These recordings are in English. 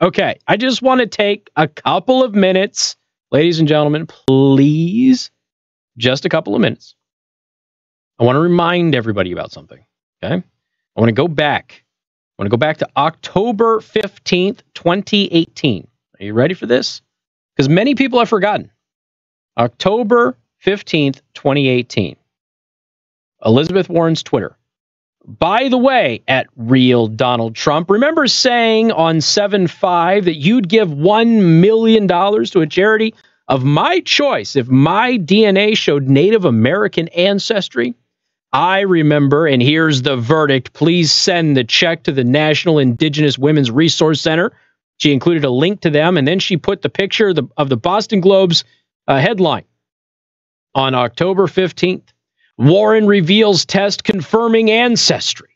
Okay, I just want to take a couple of minutes, ladies and gentlemen, please, just a couple of minutes. I want to remind everybody about something. Okay, I want to go back. I want to go back to October 15th, 2018. Are you ready for this? Because many people have forgotten. October 15th, 2018. Elizabeth Warren's Twitter. By the way, at real Donald Trump, remember saying on 7 5 that you'd give $1 million to a charity of my choice if my DNA showed Native American ancestry? I remember, and here's the verdict. Please send the check to the National Indigenous Women's Resource Center. She included a link to them, and then she put the picture of the, of the Boston Globe's uh, headline on October 15th. Warren reveals test confirming ancestry.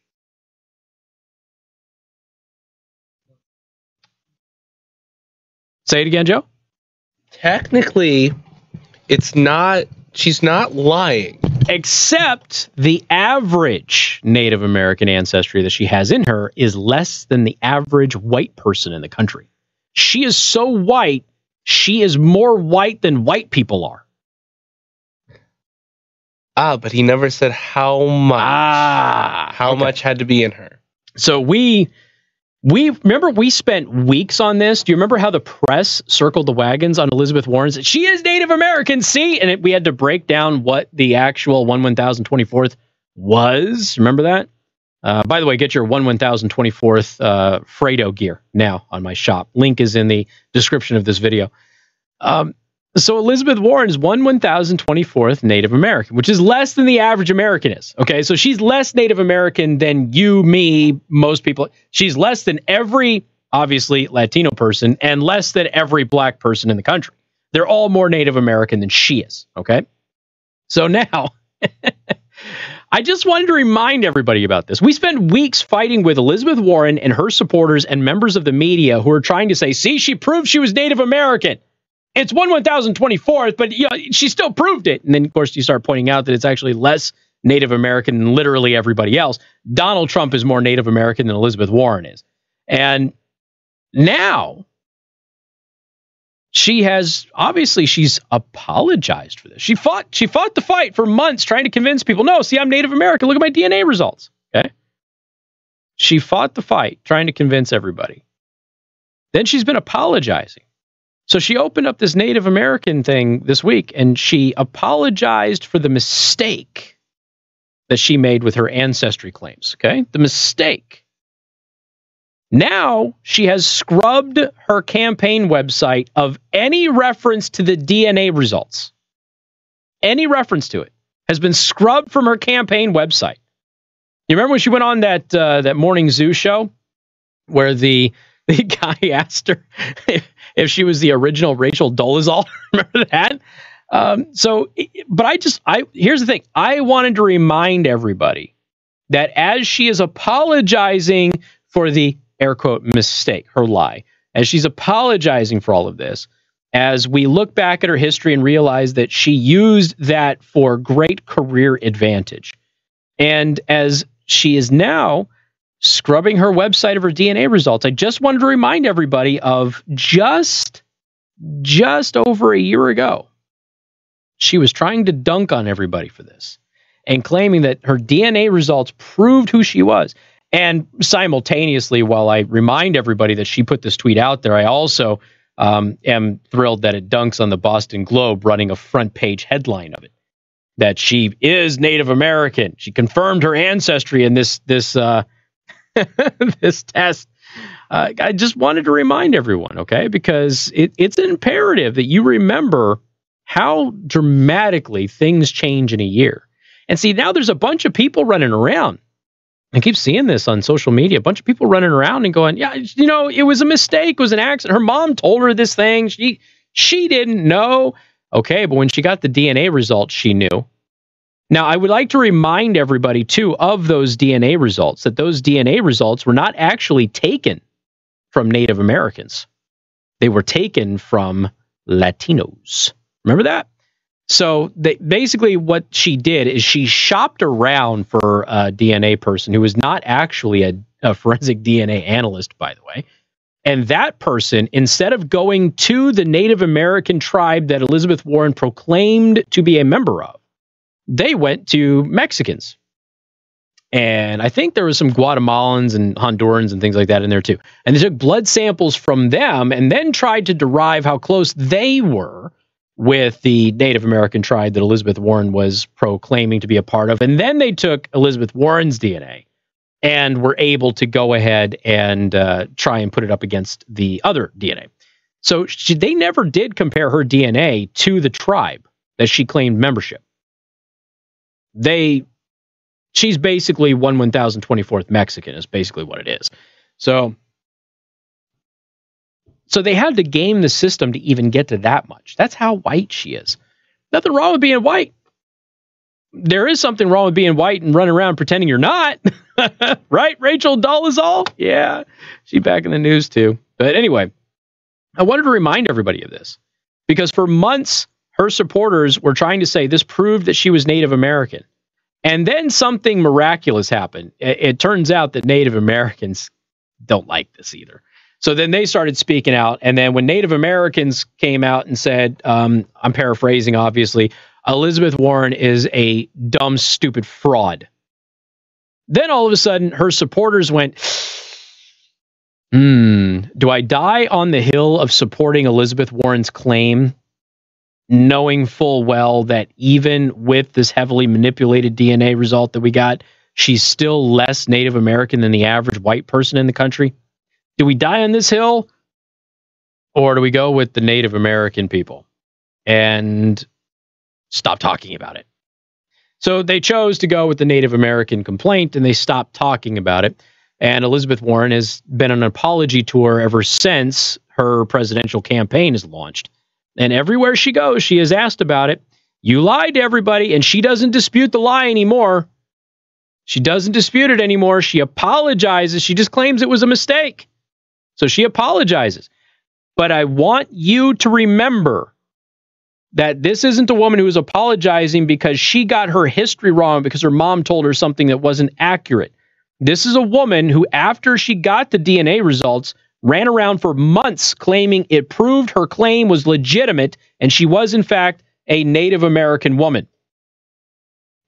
Say it again, Joe. Technically, it's not, she's not lying. Except the average Native American ancestry that she has in her is less than the average white person in the country. She is so white, she is more white than white people are. Ah, but he never said how much. Ah, how okay. much had to be in her. So we we remember we spent weeks on this. Do you remember how the press circled the wagons on Elizabeth Warren? She is Native American, see? And it, we had to break down what the actual 1 1024th was. Remember that? Uh, by the way, get your 1 1024th uh, Fredo gear now on my shop. Link is in the description of this video. Um, so Elizabeth Warren is one 1024th Native American, which is less than the average American is. Okay, so she's less Native American than you, me, most people. She's less than every, obviously, Latino person and less than every black person in the country. They're all more Native American than she is. Okay, so now. I just wanted to remind everybody about this. We spent weeks fighting with Elizabeth Warren and her supporters and members of the media who are trying to say, see, she proved she was Native American it's one one thousand twenty fourth, but you know, she still proved it. And then of course you start pointing out that it's actually less Native American than literally everybody else. Donald Trump is more Native American than Elizabeth Warren is. And now she has obviously she's apologized for this. She fought she fought the fight for months trying to convince people, no, see, I'm Native American. Look at my DNA results. Okay. She fought the fight trying to convince everybody. Then she's been apologizing. So she opened up this Native American thing this week and she apologized for the mistake that she made with her ancestry claims. Okay. The mistake. Now she has scrubbed her campaign website of any reference to the DNA results. Any reference to it has been scrubbed from her campaign website. You remember when she went on that uh, that morning zoo show where the the guy asked her if, she was the original Rachel Dolezal. Remember that? Um, so, but I just, I here's the thing. I wanted to remind everybody that as she is apologizing for the air quote mistake, her lie, as she's apologizing for all of this, as we look back at her history and realize that she used that for great career advantage, and as she is now scrubbing her website of her DNA results. I just wanted to remind everybody of just just over a year ago. She was trying to dunk on everybody for this and claiming that her DNA results proved who she was. And simultaneously, while I remind everybody that she put this tweet out there, I also um, am thrilled that it dunks on the Boston Globe running a front page headline of it that she is Native American. She confirmed her ancestry in this this uh, this test. Uh, I just wanted to remind everyone, okay, because it, it's imperative that you remember how dramatically things change in a year. And see, now there's a bunch of people running around. I keep seeing this on social media. A bunch of people running around and going, "Yeah, you know, it was a mistake. It was an accident. Her mom told her this thing. She she didn't know." Okay, but when she got the DNA results, she knew. Now, I would like to remind everybody, too, of those DNA results, that those DNA results were not actually taken from Native Americans. They were taken from Latinos. Remember that? So they, basically, what she did is she shopped around for a DNA person who was not actually a, a forensic DNA analyst, by the way. And that person, instead of going to the Native American tribe that Elizabeth Warren proclaimed to be a member of, they went to Mexicans. And I think there was some Guatemalans and Hondurans and things like that in there too. And they took blood samples from them and then tried to derive how close they were with the Native American tribe that Elizabeth Warren was proclaiming to be a part of. And then they took Elizabeth Warren's DNA and were able to go ahead and uh, try and put it up against the other DNA. So she, they never did compare her DNA to the tribe that she claimed membership. They, she's basically one one thousand twenty fourth Mexican is basically what it is. So, so they had to game the system to even get to that much. That's how white she is. Nothing wrong with being white there is something wrong with being white and running around pretending you're not. right, Rachel Dolezal? Yeah, she's back in the news too. But anyway, I wanted to remind everybody of this because for months, her supporters were trying to say this proved that she was Native American. And then something miraculous happened. It, it turns out that Native Americans don't like this either. So then they started speaking out. And then when Native Americans came out and said, um, I'm paraphrasing, obviously, Elizabeth Warren is a dumb, stupid fraud. Then all of a sudden, her supporters went, Hmm, do I die on the hill of supporting Elizabeth Warren's claim, knowing full well that even with this heavily manipulated DNA result that we got, she's still less Native American than the average white person in the country? Do we die on this hill? Or do we go with the Native American people? And stop talking about it. So they chose to go with the Native American complaint and they stopped talking about it. And Elizabeth Warren has been on an apology tour ever since her presidential campaign is launched. And everywhere she goes, she is asked about it. You lied to everybody, and she doesn't dispute the lie anymore. She doesn't dispute it anymore. She apologizes. She just claims it was a mistake. So she apologizes. But I want you to remember that this isn't a woman who is apologizing because she got her history wrong because her mom told her something that wasn't accurate. This is a woman who, after she got the DNA results, ran around for months claiming it proved her claim was legitimate and she was, in fact, a Native American woman.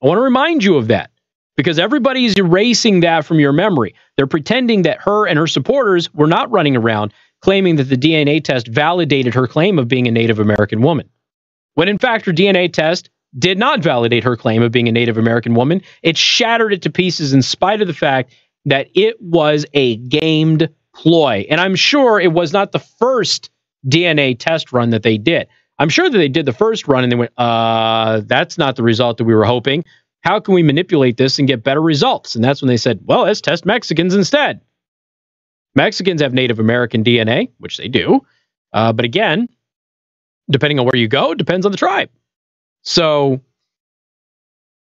I want to remind you of that because everybody is erasing that from your memory. They're pretending that her and her supporters were not running around claiming that the DNA test validated her claim of being a Native American woman when in fact her DNA test did not validate her claim of being a Native American woman. It shattered it to pieces in spite of the fact that it was a gamed ploy. And I'm sure it was not the first DNA test run that they did. I'm sure that they did the first run and they went, uh, that's not the result that we were hoping. How can we manipulate this and get better results? And that's when they said, well, let's test Mexicans instead. Mexicans have Native American DNA, which they do. Uh, but again, depending on where you go, depends on the tribe. So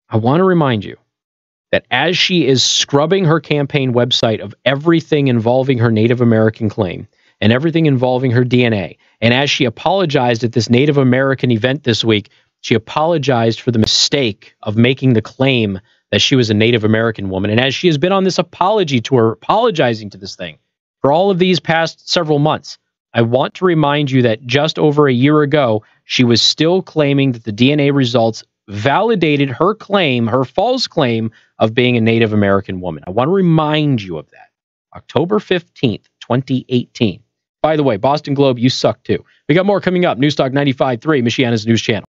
I want to remind you that as she is scrubbing her campaign website of everything involving her Native American claim and everything involving her DNA, and as she apologized at this Native American event this week, she apologized for the mistake of making the claim that she was a Native American woman. And as she has been on this apology tour, apologizing to this thing for all of these past several months, I want to remind you that just over a year ago, she was still claiming that the DNA results validated her claim, her false claim of being a Native American woman. I want to remind you of that. October 15th, 2018. By the way, Boston Globe, you suck too. We got more coming up. Newstalk 95.3, Michiana's news channel.